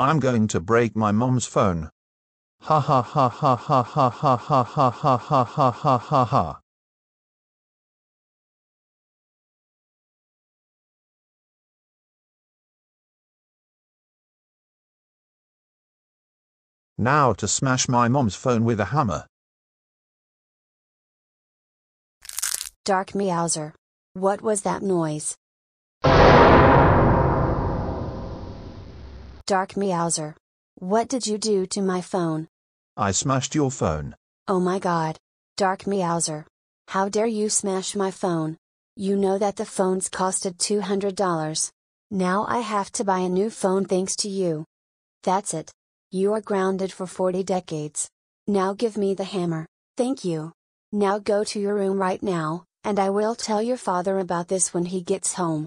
I'm going to break my mom's phone. Ha ha ha ha ha ha ha ha ha ha ha ha ha ha ha. Now to smash my mom's phone with a hammer. Dark Meowser. What was that noise? Dark Meowser. What did you do to my phone? I smashed your phone. Oh my god. Dark Meowser. How dare you smash my phone? You know that the phones costed $200. Now I have to buy a new phone thanks to you. That's it. You are grounded for 40 decades. Now give me the hammer, thank you. Now go to your room right now, and I will tell your father about this when he gets home.